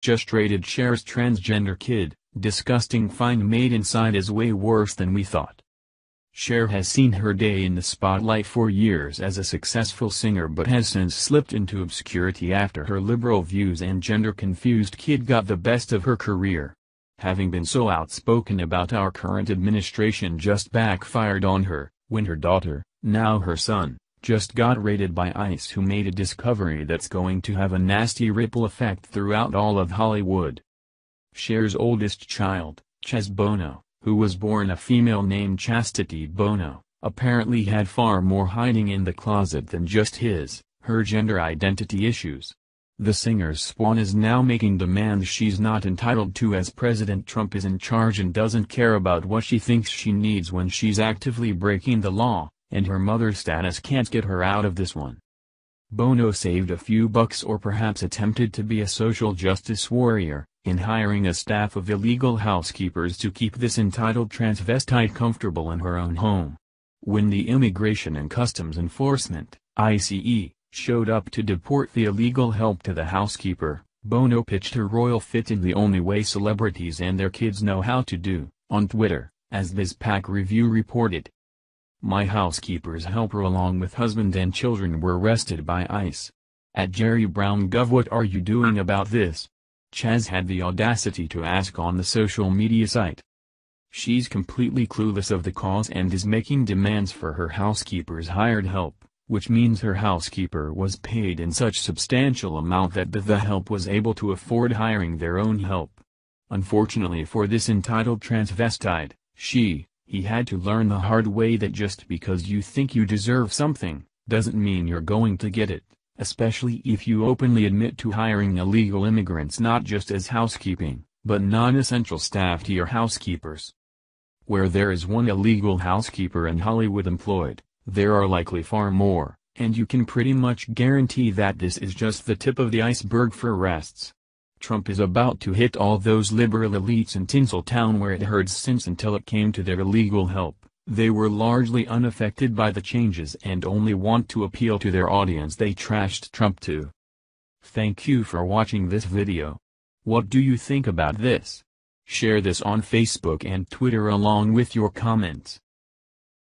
Just rated Cher's transgender kid, disgusting find made inside is way worse than we thought. Cher has seen her day in the spotlight for years as a successful singer but has since slipped into obscurity after her liberal views and gender-confused kid got the best of her career. Having been so outspoken about our current administration just backfired on her, when her daughter, now her son, just got raided by ICE who made a discovery that's going to have a nasty ripple effect throughout all of Hollywood. Cher's oldest child, Chaz Bono, who was born a female named Chastity Bono, apparently had far more hiding in the closet than just his, her gender identity issues. The singer's spawn is now making demands she's not entitled to as President Trump is in charge and doesn't care about what she thinks she needs when she's actively breaking the law and her mother's status can't get her out of this one. Bono saved a few bucks or perhaps attempted to be a social justice warrior, in hiring a staff of illegal housekeepers to keep this entitled transvestite comfortable in her own home. When the Immigration and Customs Enforcement, ICE, showed up to deport the illegal help to the housekeeper, Bono pitched her royal fit in the only way celebrities and their kids know how to do, on Twitter, as this Pack Review reported. My housekeeper's helper along with husband and children were arrested by ICE. At Jerry Brown Gov what are you doing about this? Chaz had the audacity to ask on the social media site. She's completely clueless of the cause and is making demands for her housekeeper's hired help, which means her housekeeper was paid in such substantial amount that the, help was able to afford hiring their own help. Unfortunately for this entitled transvestite, she, he had to learn the hard way that just because you think you deserve something, doesn't mean you're going to get it, especially if you openly admit to hiring illegal immigrants not just as housekeeping, but non-essential staff to your housekeepers. Where there is one illegal housekeeper in Hollywood employed, there are likely far more, and you can pretty much guarantee that this is just the tip of the iceberg for arrests. Trump is about to hit all those liberal elites in Tinseltown where it hurts since until it came to their illegal help, they were largely unaffected by the changes and only want to appeal to their audience they trashed Trump to. Thank you for watching this video. What do you think about this? Share this on Facebook and Twitter along with your comments.